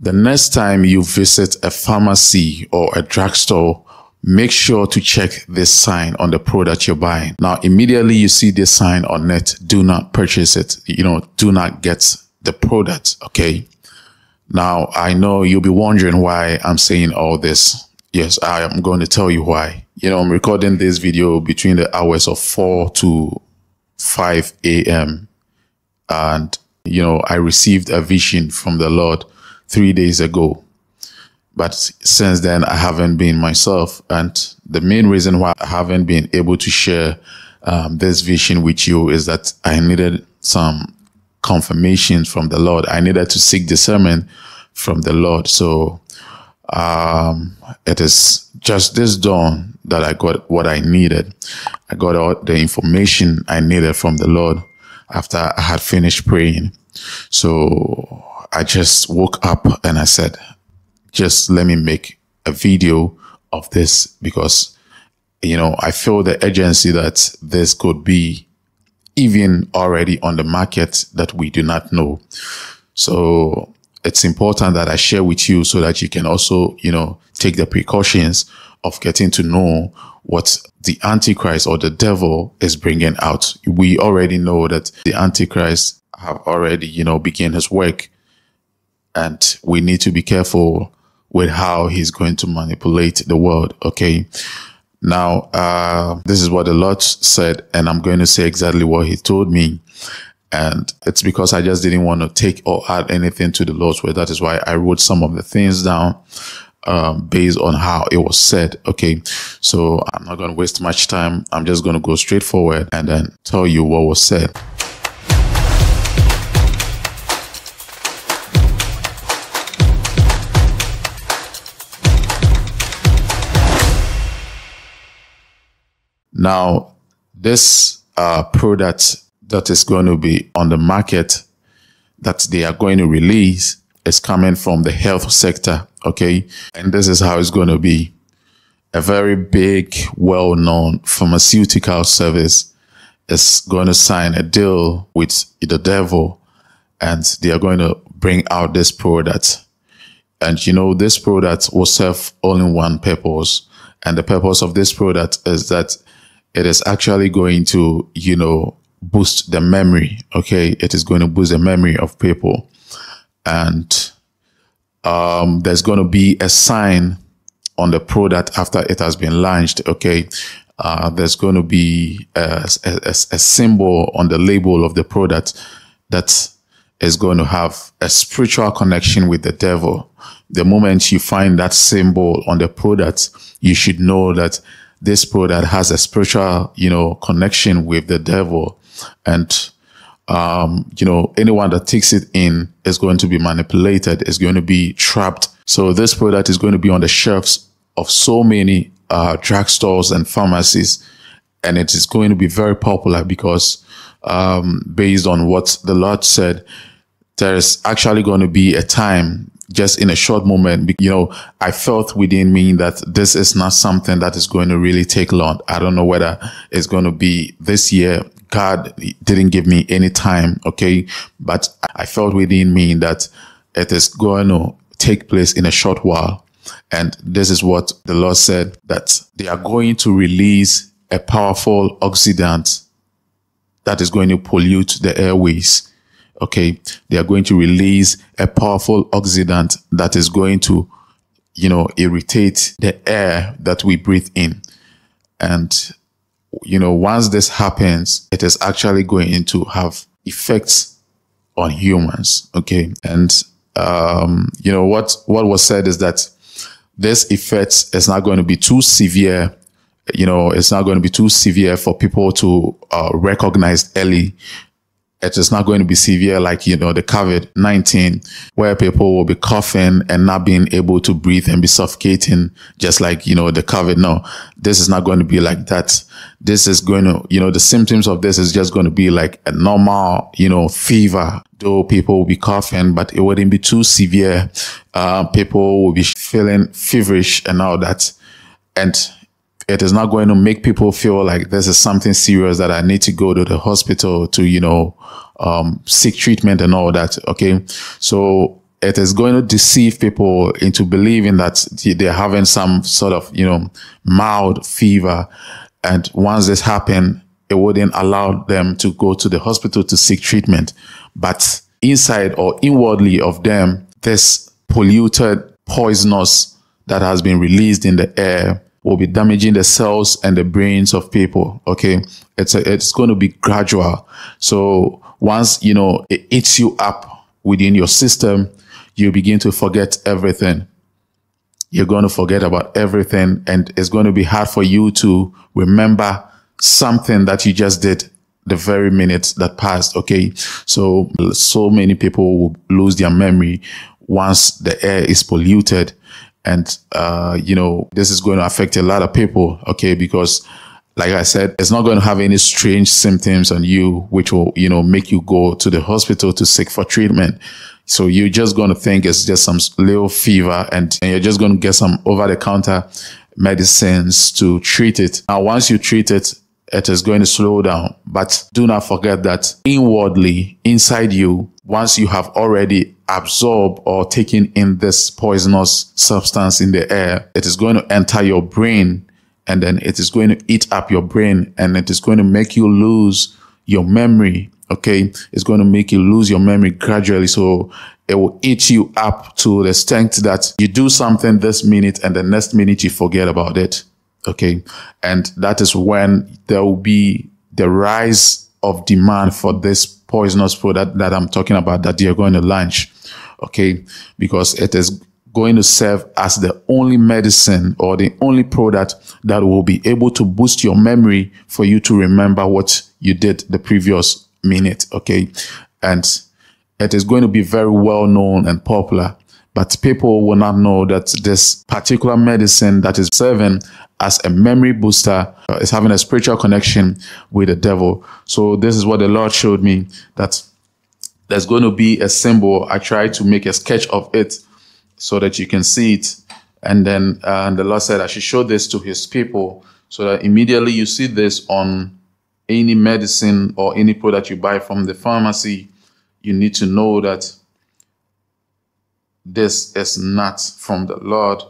the next time you visit a pharmacy or a drugstore, make sure to check this sign on the product you're buying. Now, immediately you see this sign on it, do not purchase it. You know, do not get the product. Okay. Now, I know you'll be wondering why I'm saying all this. Yes, I am going to tell you why. You know, I'm recording this video between the hours of 4 to 5 a.m. And, you know, I received a vision from the Lord three days ago. But since then, I haven't been myself. And the main reason why I haven't been able to share um, this vision with you is that I needed some confirmation from the Lord. I needed to seek discernment from the Lord. So um, it is just this dawn that I got what I needed. I got all the information I needed from the Lord after I had finished praying. So I just woke up and I said, just let me make a video of this because, you know, I feel the urgency that this could be even already on the market that we do not know. So it's important that I share with you so that you can also, you know, take the precautions of getting to know what the Antichrist or the devil is bringing out. We already know that the Antichrist have already, you know, began his work and we need to be careful with how he's going to manipulate the world. Okay. Now, uh, this is what the Lord said, and I'm going to say exactly what he told me. And it's because I just didn't want to take or add anything to the Lord's word. That is why I wrote some of the things down um, based on how it was said. Okay. So I'm not going to waste much time. I'm just going to go straight forward and then tell you what was said. Now, this uh, product that is going to be on the market that they are going to release is coming from the health sector. Okay. And this is how it's going to be. A very big, well known pharmaceutical service is going to sign a deal with the devil and they are going to bring out this product. And you know, this product will serve only one purpose. And the purpose of this product is that it is actually going to, you know, boost the memory. Okay. It is going to boost the memory of people. And um, there's going to be a sign on the product after it has been launched. Okay. Uh, there's going to be a, a, a, symbol on the label of the product that is going to have a spiritual connection with the devil. The moment you find that symbol on the product, you should know that this product has a spiritual, you know, connection with the devil. And, um, you know, anyone that takes it in is going to be manipulated, is going to be trapped. So this product is going to be on the shelves of so many uh, drugstores and pharmacies. And it is going to be very popular because, um, based on what the Lord said, there is actually going to be a time just in a short moment, you know, I felt within me that this is not something that is going to really take long. I don't know whether it's going to be this year. God didn't give me any time. Okay. But I felt within me that it is going to take place in a short while. And this is what the Lord said that they are going to release a powerful oxidant that is going to pollute the airways okay, they are going to release a powerful oxidant that is going to, you know, irritate the air that we breathe in. And, you know, once this happens, it is actually going to have effects on humans. Okay. And, um, you know, what, what was said is that this effect is not going to be too severe you know, it's not going to be too severe for people to uh, recognize early it is not going to be severe like, you know, the COVID-19 where people will be coughing and not being able to breathe and be suffocating just like, you know, the COVID. No, this is not going to be like that. This is going to, you know, the symptoms of this is just going to be like a normal, you know, fever, though people will be coughing, but it wouldn't be too severe. Uh, people will be feeling feverish and all that. And it is not going to make people feel like this is something serious that I need to go to the hospital to, you know, um, seek treatment and all that. Okay. So it is going to deceive people into believing that they're having some sort of, you know, mild fever. And once this happened, it wouldn't allow them to go to the hospital to seek treatment. But inside or inwardly of them, this polluted, poisonous that has been released in the air will be damaging the cells and the brains of people. Okay. It's a, it's going to be gradual. So once, you know, it eats you up within your system, you begin to forget everything. You're going to forget about everything and it's going to be hard for you to remember something that you just did the very minute that passed. Okay. So, so many people will lose their memory once the air is polluted and, uh, you know, this is going to affect a lot of people. Okay. Because like I said, it's not going to have any strange symptoms on you, which will, you know, make you go to the hospital to seek for treatment. So you're just going to think it's just some little fever and, and you're just going to get some over the counter medicines to treat it. Now, once you treat it, it is going to slow down. But do not forget that inwardly, inside you, once you have already absorbed or taking in this poisonous substance in the air, it is going to enter your brain and then it is going to eat up your brain and it is going to make you lose your memory. Okay. It's going to make you lose your memory gradually. So it will eat you up to the extent that you do something this minute and the next minute you forget about it. Okay. And that is when there will be the rise of demand for this poisonous product that I'm talking about that you're going to launch. Okay. Because it is going to serve as the only medicine or the only product that will be able to boost your memory for you to remember what you did the previous minute. Okay. And it is going to be very well known and popular, but people will not know that this particular medicine that is serving as a memory booster uh, is having a spiritual connection with the devil. So this is what the Lord showed me that there's going to be a symbol. I tried to make a sketch of it so that you can see it. And then uh, the Lord said I should show this to his people so that immediately you see this on any medicine or any product you buy from the pharmacy, you need to know that this is not from the Lord.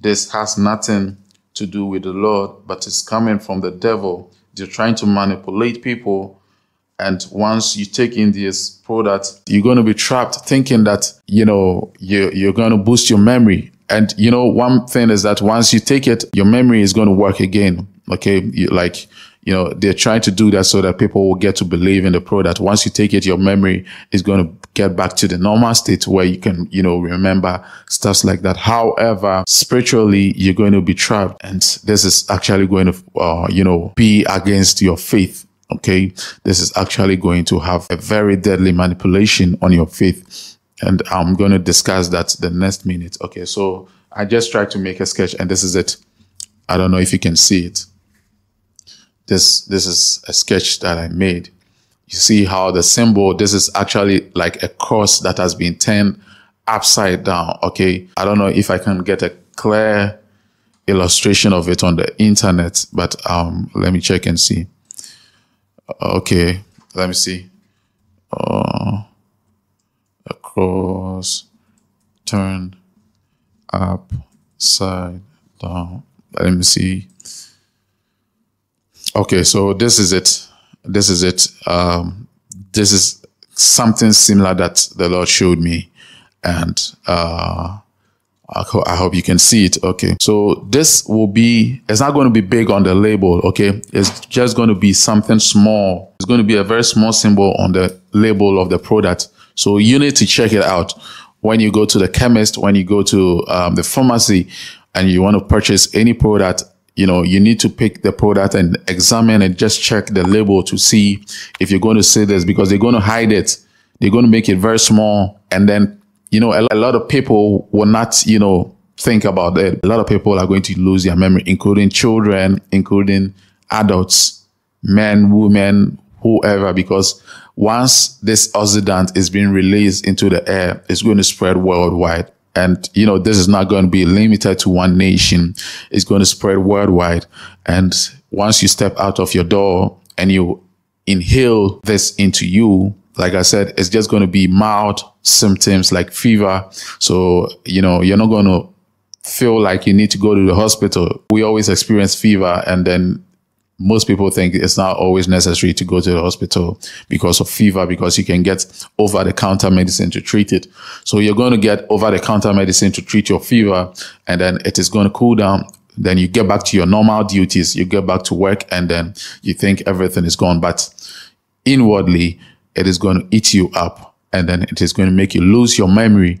This has nothing to do with the Lord, but it's coming from the devil. They're trying to manipulate people. And once you take in this product, you're going to be trapped thinking that, you know, you're, going to boost your memory. And, you know, one thing is that once you take it, your memory is going to work again. Okay. Like you know, they're trying to do that so that people will get to believe in the product. Once you take it, your memory is going to get back to the normal state where you can, you know, remember stuff like that. However, spiritually, you're going to be trapped and this is actually going to, uh, you know, be against your faith. Okay. This is actually going to have a very deadly manipulation on your faith. And I'm going to discuss that the next minute. Okay. So I just tried to make a sketch and this is it. I don't know if you can see it this this is a sketch that I made. You see how the symbol, this is actually like a cross that has been turned upside down. Okay. I don't know if I can get a clear illustration of it on the internet, but um, let me check and see. Okay. Let me see. Uh, a cross turned upside down. Let me see. Okay, so this is it. This is it. Um, this is something similar that the Lord showed me, and uh, I, ho- I, hope you can see it. Okay, so this will be. It's not going to be big on the label. Okay, it's just going to be something small. It's going to be a very small symbol on the label of the product. So you need to check it out when you go to the chemist, when you go to um, the pharmacy, and you want to purchase any product you know, you need to pick the product and examine and just check the label to see if you're going to say this because they're going to hide it. They're going to make it very small. And then, you know, a, lot of people will not, you know, think about it. A lot of people are going to lose their memory, including children, including adults, men, women, whoever, because once this oxidant is being released into the air, it's going to spread worldwide. And, you know, this is not going to be limited to one nation. It's going to spread worldwide. And once you step out of your door and you inhale this into you, like I said, it's just going to be mild symptoms like fever. So, you know, you're not going to feel like you need to go to the hospital. We always experience fever and then most people think it's not always necessary to go to the hospital because of fever, because you can get over the counter medicine to treat it. So you're going to get over the counter medicine to treat your fever and then it is going to cool down. Then you get back to your normal duties, you get back to work and then you think everything is gone. But inwardly, it is going to eat you up and then it is going to make you lose your memory.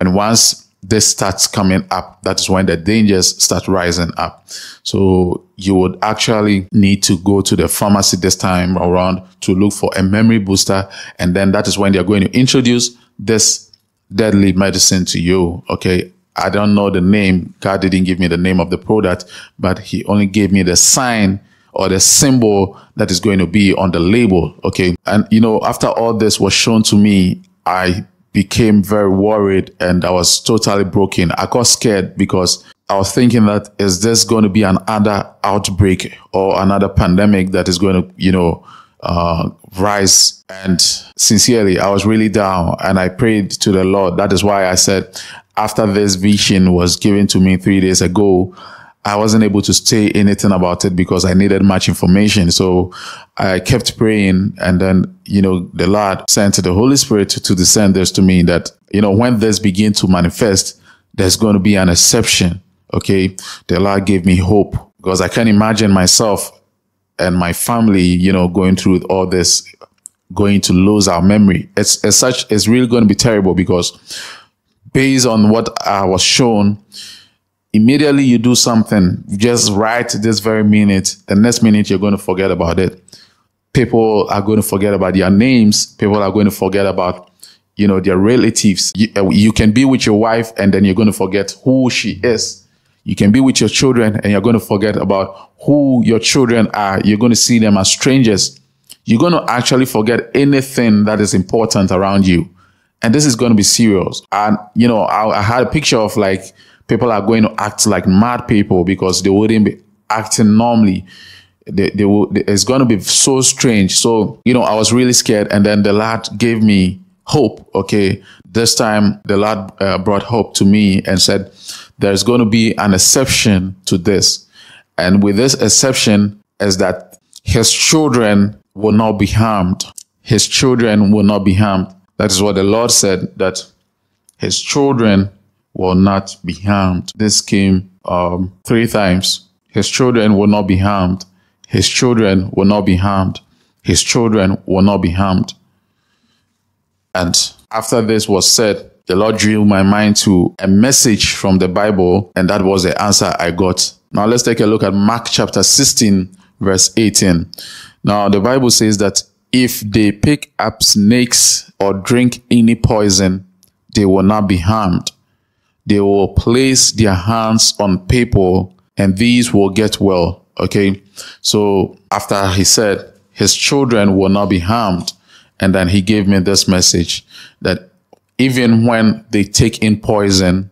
And once this starts coming up, that is when the dangers start rising up. So you would actually need to go to the pharmacy this time around to look for a memory booster. And then that is when they're going to introduce this deadly medicine to you. Okay. I don't know the name. God didn't give me the name of the product, but he only gave me the sign or the symbol that is going to be on the label. Okay. And you know, after all this was shown to me, I became very worried and I was totally broken. I got scared because I was thinking that is this going to be another outbreak or another pandemic that is going to, you know, uh, rise. And sincerely, I was really down and I prayed to the Lord. That is why I said, after this vision was given to me three days ago, I wasn't able to say anything about it because I needed much information. So I kept praying and then, you know, the Lord sent the Holy Spirit to, descend this to me that, you know, when this begin to manifest, there's going to be an exception. Okay. The Lord gave me hope because I can't imagine myself and my family, you know, going through all this, going to lose our memory. It's as such, it's really going to be terrible because based on what I was shown, immediately you do something, just right this very minute, the next minute you're going to forget about it. People are going to forget about their names. People are going to forget about, you know, their relatives. You, uh, you can be with your wife and then you're going to forget who she is. You can be with your children and you're going to forget about who your children are. You're going to see them as strangers. You're going to actually forget anything that is important around you. And this is going to be serious. And, you know, I, I had a picture of like, people are going to act like mad people because they wouldn't be acting normally. They, they will, it's going to be so strange. So, you know, I was really scared. And then the Lord gave me hope. Okay. This time the Lord uh, brought hope to me and said, there's going to be an exception to this. And with this exception is that his children will not be harmed. His children will not be harmed. That is what the Lord said, that his children will not be harmed. This came um, three times. His children will not be harmed. His children will not be harmed. His children will not be harmed. And after this was said, the Lord drew my mind to a message from the Bible, and that was the answer I got. Now let's take a look at Mark chapter 16, verse 18. Now the Bible says that if they pick up snakes or drink any poison, they will not be harmed they will place their hands on people and these will get well. Okay. So after he said his children will not be harmed, and then he gave me this message that even when they take in poison,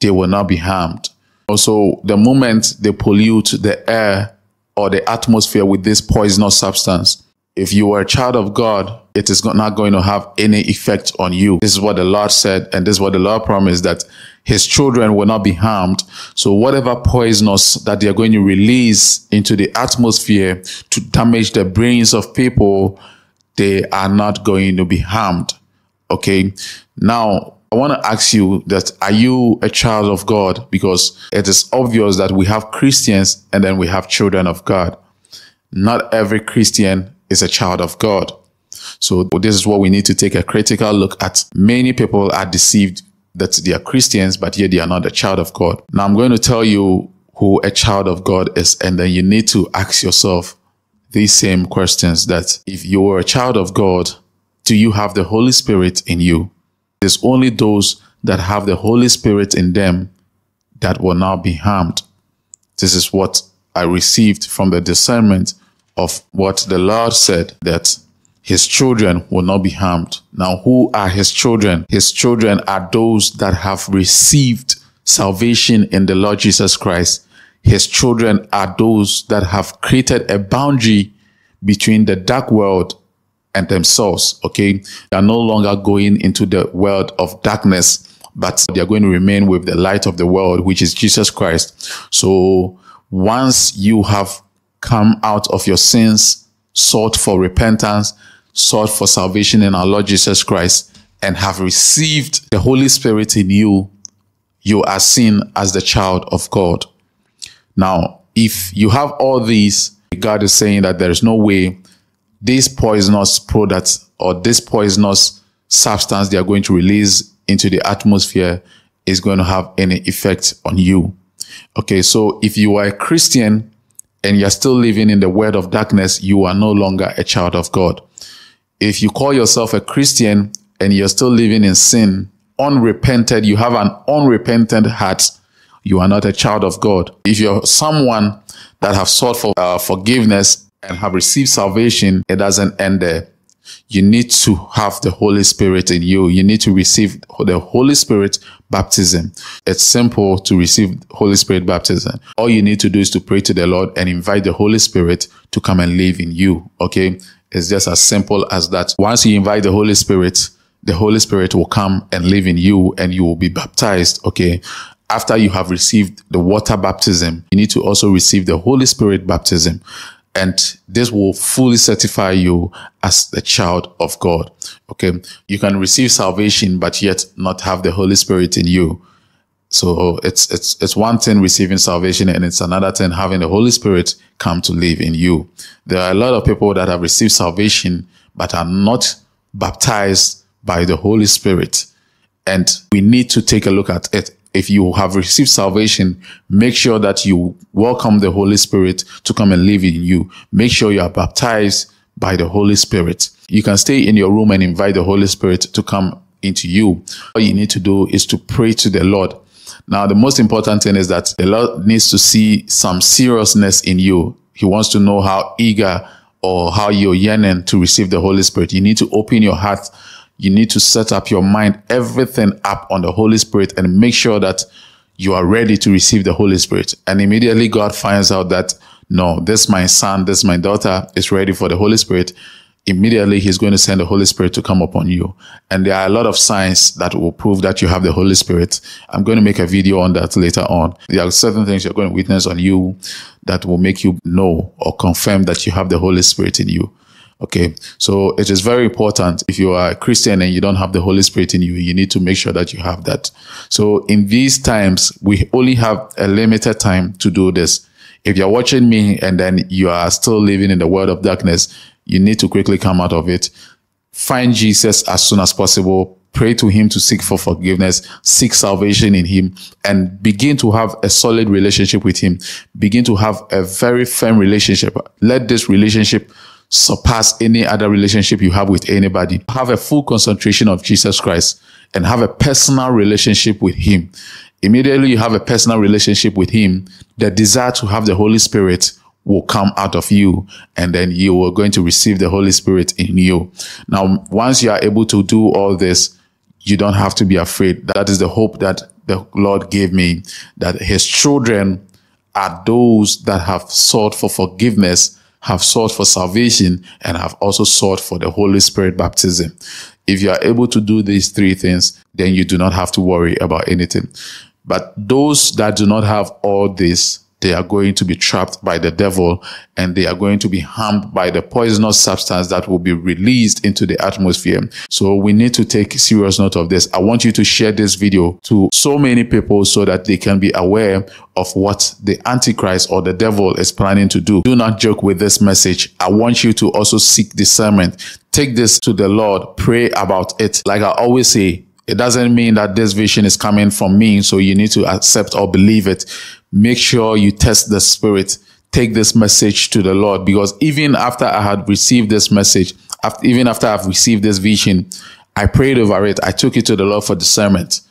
they will not be harmed. Also, the moment they pollute the air or the atmosphere with this poisonous substance, if you are a child of God, it is not going to have any effect on you. This is what the Lord said, and this is what the Lord promised that his children will not be harmed. So whatever poisonous that they are going to release into the atmosphere to damage the brains of people, they are not going to be harmed. Okay. Now, I want to ask you that are you a child of God? Because it is obvious that we have Christians and then we have children of God. Not every Christian is a child of God. So this is what we need to take a critical look at. Many people are deceived that they are Christians, but yet they are not a child of God. Now I'm going to tell you who a child of God is, and then you need to ask yourself these same questions that if you are a child of God, do you have the Holy Spirit in you? It's only those that have the Holy Spirit in them that will not be harmed. This is what I received from the discernment of what the Lord said that his children will not be harmed. Now, who are his children? His children are those that have received salvation in the Lord Jesus Christ. His children are those that have created a boundary between the dark world and themselves. Okay. They are no longer going into the world of darkness, but they are going to remain with the light of the world, which is Jesus Christ. So once you have come out of your sins, sought for repentance, sought for salvation in our Lord Jesus Christ, and have received the Holy Spirit in you, you are seen as the child of God. Now, if you have all these, God is saying that there is no way this poisonous product or this poisonous substance they are going to release into the atmosphere is going to have any effect on you. Okay, so if you are a Christian and you're still living in the world of darkness, you are no longer a child of God. If you call yourself a Christian and you're still living in sin, unrepented, you have an unrepentant heart, you are not a child of God. If you're someone that have sought for uh, forgiveness and have received salvation, it doesn't end there. You need to have the Holy Spirit in you. You need to receive the Holy Spirit baptism. It's simple to receive Holy Spirit baptism. All you need to do is to pray to the Lord and invite the Holy Spirit to come and live in you. Okay. It's just as simple as that. Once you invite the Holy Spirit, the Holy Spirit will come and live in you and you will be baptized. Okay. After you have received the water baptism, you need to also receive the Holy Spirit baptism. And this will fully certify you as the child of God. Okay. You can receive salvation, but yet not have the Holy Spirit in you. So it's, it's, it's one thing receiving salvation and it's another thing having the Holy Spirit come to live in you. There are a lot of people that have received salvation, but are not baptized by the Holy Spirit. And we need to take a look at it if you have received salvation, make sure that you welcome the Holy Spirit to come and live in you. Make sure you are baptized by the Holy Spirit. You can stay in your room and invite the Holy Spirit to come into you. All you need to do is to pray to the Lord. Now, the most important thing is that the Lord needs to see some seriousness in you. He wants to know how eager or how you're yearning to receive the Holy Spirit. You need to open your heart you need to set up your mind, everything up on the Holy Spirit and make sure that you are ready to receive the Holy Spirit. And immediately God finds out that, no, this my son, this my daughter is ready for the Holy Spirit. Immediately he's going to send the Holy Spirit to come upon you. And there are a lot of signs that will prove that you have the Holy Spirit. I'm going to make a video on that later on. There are certain things you're going to witness on you that will make you know or confirm that you have the Holy Spirit in you. Okay. So it is very important. If you are a Christian and you don't have the Holy Spirit in you, you need to make sure that you have that. So in these times, we only have a limited time to do this. If you're watching me and then you are still living in the world of darkness, you need to quickly come out of it. Find Jesus as soon as possible. Pray to him to seek for forgiveness, seek salvation in him, and begin to have a solid relationship with him. Begin to have a very firm relationship. Let this relationship surpass any other relationship you have with anybody. Have a full concentration of Jesus Christ and have a personal relationship with Him. Immediately you have a personal relationship with Him, the desire to have the Holy Spirit will come out of you and then you are going to receive the Holy Spirit in you. Now, once you are able to do all this, you don't have to be afraid. That is the hope that the Lord gave me that his children are those that have sought for forgiveness have sought for salvation and have also sought for the Holy Spirit baptism. If you are able to do these three things, then you do not have to worry about anything. But those that do not have all this, they are going to be trapped by the devil and they are going to be harmed by the poisonous substance that will be released into the atmosphere. So we need to take serious note of this. I want you to share this video to so many people so that they can be aware of what the Antichrist or the devil is planning to do. Do not joke with this message. I want you to also seek discernment. Take this to the Lord. Pray about it. Like I always say, it doesn't mean that this vision is coming from me, so you need to accept or believe it make sure you test the spirit. Take this message to the Lord because even after I had received this message, after, even after I've received this vision, I prayed over it. I took it to the Lord for discernment.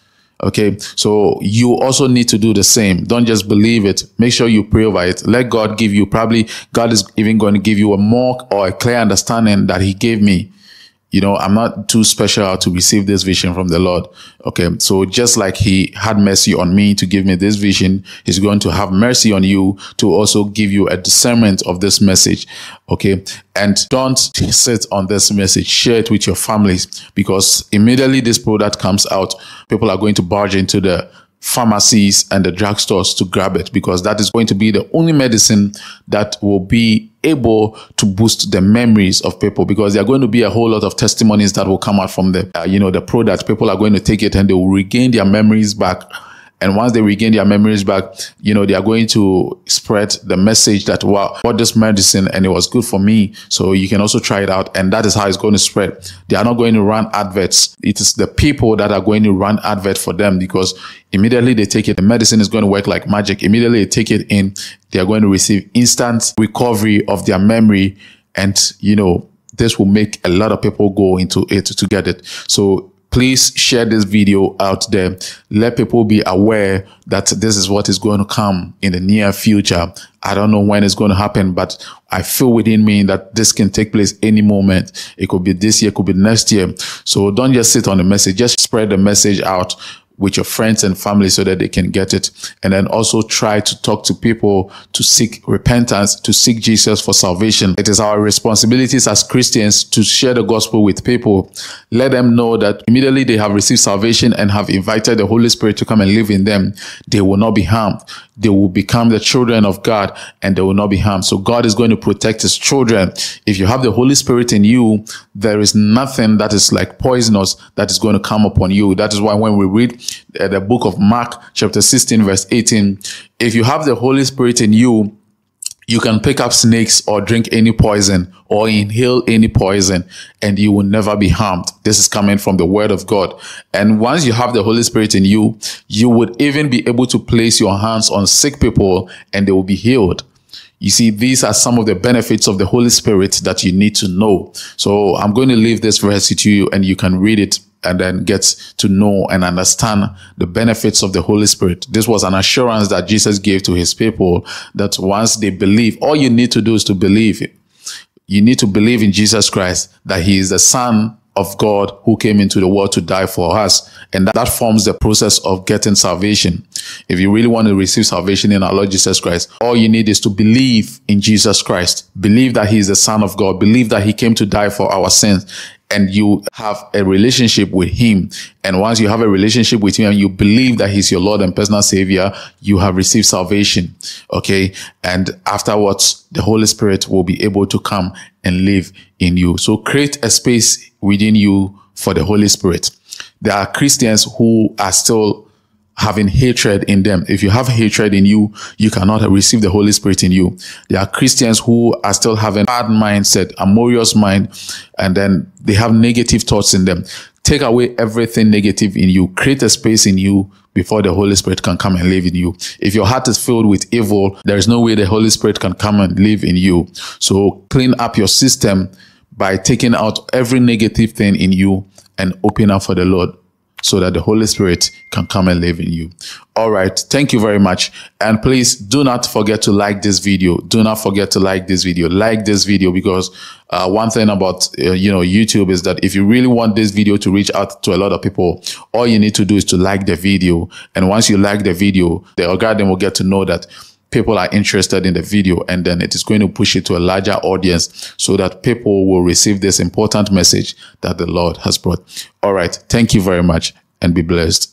Okay. So you also need to do the same. Don't just believe it. Make sure you pray over it. Let God give you probably God is even going to give you a more or a clear understanding that he gave me you know, I'm not too special to receive this vision from the Lord. Okay. So just like he had mercy on me to give me this vision, he's going to have mercy on you to also give you a discernment of this message. Okay. And don't sit on this message. Share it with your families because immediately this product comes out, people are going to barge into the pharmacies and the drugstores to grab it because that is going to be the only medicine that will be able to boost the memories of people because there are going to be a whole lot of testimonies that will come out from the uh, you know the product. People are going to take it and they will regain their memories back and once they regain their memories back, you know, they are going to spread the message that, wow, what this medicine and it was good for me. So you can also try it out. And that is how it's going to spread. They are not going to run adverts. It is the people that are going to run advert for them because immediately they take it, the medicine is going to work like magic. Immediately they take it in, they are going to receive instant recovery of their memory. And, you know, this will make a lot of people go into it to get it. So please share this video out there. Let people be aware that this is what is going to come in the near future. I don't know when it's going to happen, but I feel within me that this can take place any moment. It could be this year, it could be next year. So don't just sit on the message. Just spread the message out with your friends and family so that they can get it. And then also try to talk to people to seek repentance, to seek Jesus for salvation. It is our responsibilities as Christians to share the gospel with people. Let them know that immediately they have received salvation and have invited the Holy Spirit to come and live in them, they will not be harmed. They will become the children of God and they will not be harmed. So God is going to protect his children. If you have the Holy Spirit in you, there is nothing that is like poisonous that is going to come upon you. That is why when we read uh, the book of Mark, chapter 16, verse 18. If you have the Holy Spirit in you, you can pick up snakes or drink any poison or inhale any poison and you will never be harmed. This is coming from the word of God. And once you have the Holy Spirit in you, you would even be able to place your hands on sick people and they will be healed. You see, these are some of the benefits of the Holy Spirit that you need to know. So I'm going to leave this verse to you and you can read it and then get to know and understand the benefits of the Holy Spirit. This was an assurance that Jesus gave to his people that once they believe, all you need to do is to believe. You need to believe in Jesus Christ, that he is the son of God who came into the world to die for us. And that, that, forms the process of getting salvation. If you really want to receive salvation in our Lord Jesus Christ, all you need is to believe in Jesus Christ. Believe that he is the son of God. Believe that he came to die for our sins and you have a relationship with him. And once you have a relationship with him and you believe that he's your Lord and personal savior, you have received salvation. Okay. And afterwards, the Holy Spirit will be able to come and live in you. So create a space within you for the Holy Spirit. There are Christians who are still having hatred in them. If you have hatred in you, you cannot receive the Holy Spirit in you. There are Christians who are still having bad mindset, amorous mind, and then they have negative thoughts in them. Take away everything negative in you. Create a space in you before the Holy Spirit can come and live in you. If your heart is filled with evil, there is no way the Holy Spirit can come and live in you. So clean up your system by taking out every negative thing in you and open up for the Lord so that the Holy Spirit can come and live in you. All right. Thank you very much. And please do not forget to like this video. Do not forget to like this video. Like this video because uh, one thing about, uh, you know, YouTube is that if you really want this video to reach out to a lot of people, all you need to do is to like the video. And once you like the video, the algorithm will get to know that people are interested in the video and then it is going to push it to a larger audience so that people will receive this important message that the Lord has brought. All right. Thank you very much and be blessed.